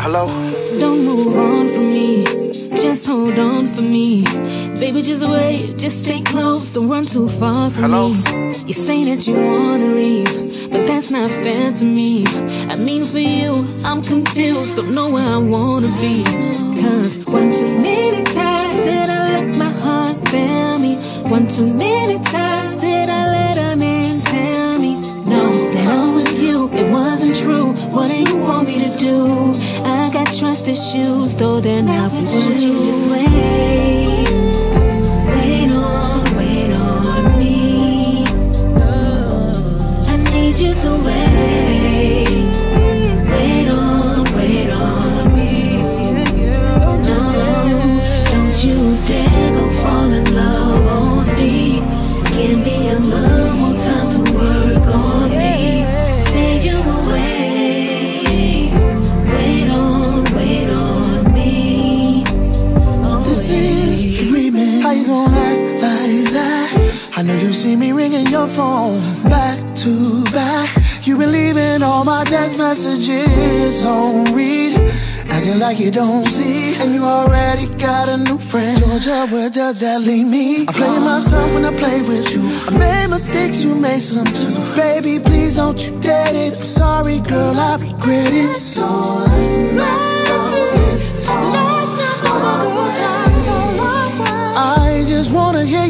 Hello? Don't move on from me. Just hold on for me. Baby, just wait. Just stay close. Don't run too far from Hello? me. You say that you wanna leave, but that's not fair to me. I mean, for you, I'm confused. Don't know where I wanna be. Cause one too many times did I let my heart fail me. One too many times Trust issues, though they're not with you. you just wait? Gonna act like that? I know you see me ringing your phone back to back. You been leaving all my text messages on read. Acting like you don't see, and you already got a new friend. Georgia, where does that leave me? I play myself when I play with you. I made mistakes, you made some too. So baby, please don't you dare it. I'm sorry, girl, I regret it. So let's not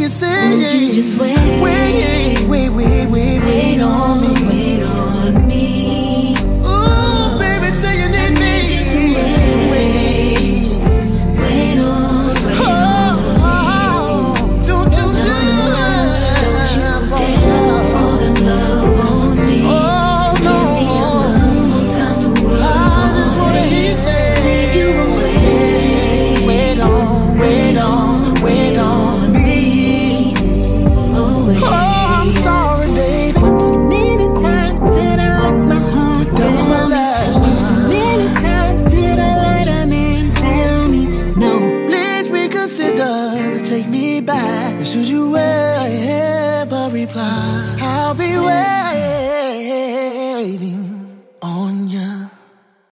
wanna hear you just wait? Wait, wait, wait, wait, wait on me. Please reconsider to take me back. Should you ever reply, I'll be waiting.